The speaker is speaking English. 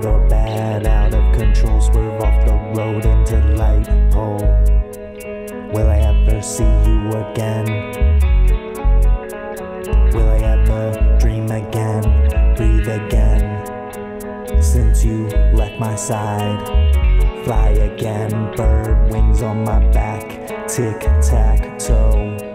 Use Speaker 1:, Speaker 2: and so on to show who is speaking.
Speaker 1: good or bad, out of control, swerve off the road into light pole. Will I ever see you again? Will I ever dream again, breathe again? Since you left my side, fly again, bird wings on my back, tick tack toe.